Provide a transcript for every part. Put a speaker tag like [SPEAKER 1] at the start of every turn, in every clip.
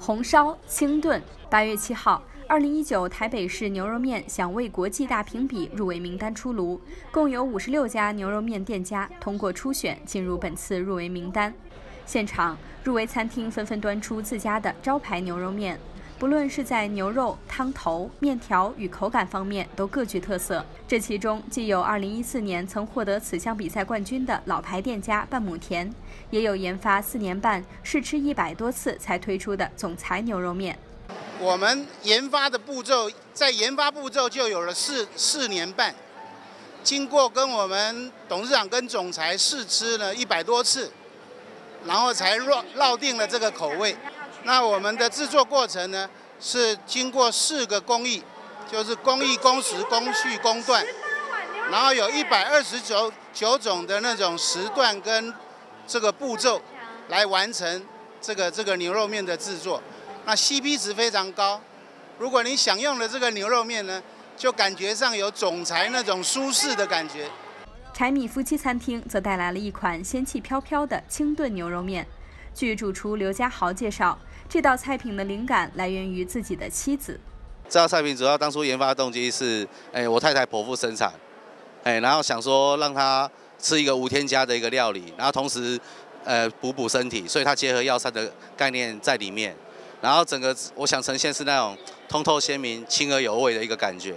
[SPEAKER 1] 红烧清炖。八月七号，二零一九台北市牛肉面享味国际大评比入围名单出炉，共有五十六家牛肉面店家通过初选进入本次入围名单。现场，入围餐厅纷纷端出自家的招牌牛肉面。不论是在牛肉、汤头、面条与口感方面，都各具特色。这其中既有2014年曾获得此项比赛冠军的老牌店家半亩田，也有研发四年半、试吃一百多次才推出的总裁牛肉面。
[SPEAKER 2] 我们研发的步骤，在研发步骤就有了四四年半，经过跟我们董事长跟总裁试吃了一百多次，然后才落落定了这个口味。那我们的制作过程呢，是经过四个工艺，就是工艺、工时、工序、工段，然后有一百二十九九种的那种时段跟这个步骤来完成这个这个牛肉面的制作。那 CP 值非常高，如果你享用的这个牛肉面呢，就感觉上有总裁那种舒适的感觉。
[SPEAKER 1] 柴米夫妻餐厅则带来了一款仙气飘飘的清炖牛肉面。据主厨刘家豪介绍，这道菜品的灵感来源于自己的妻子。
[SPEAKER 3] 这道菜品主要当初研发的动机是，哎，我太太剖腹生产，哎，然后想说让她吃一个无添加的一个料理，然后同时，呃，补补身体，所以它结合药膳的概念在里面。然后整个我想呈现是那种通透鲜明、清而有味的一个感觉，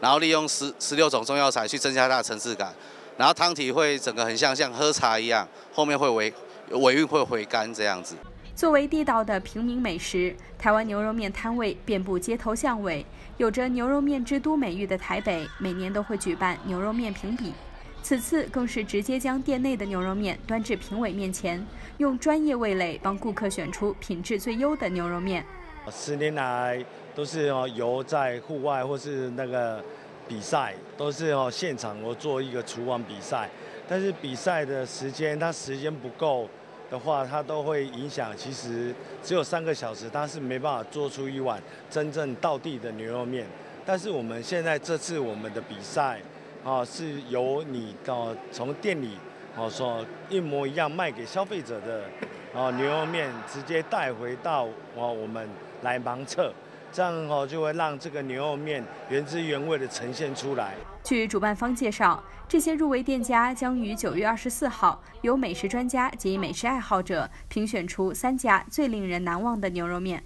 [SPEAKER 3] 然后利用十十六种中药材去增加它的层次感，然后汤体会整个很像像喝茶一样，后面会微。尾韵会回甘这样子。
[SPEAKER 1] 作为地道的平民美食，台湾牛肉面摊位遍布街头巷尾。有着“牛肉面之都”美誉的台北，每年都会举办牛肉面评比。此次更是直接将店内的牛肉面端至评委面前，用专业味蕾帮顾客选出品质最优的牛肉面。
[SPEAKER 4] 十年来都是哦游在户外或是那个比赛，都是哦现场我做一个厨房比赛。但是比赛的时间，它时间不够的话，它都会影响。其实只有三个小时，它是没办法做出一碗真正到地的牛肉面。但是我们现在这次我们的比赛，啊，是由你到从店里，哦，说一模一样卖给消费者的，啊，牛肉面直接带回到啊我们来盲测。这样哦，就会让这个牛肉面原汁原味的呈现出来。
[SPEAKER 1] 据主办方介绍，这些入围店家将于九月二十四号由美食专家及美食爱好者评选出三家最令人难忘的牛肉面。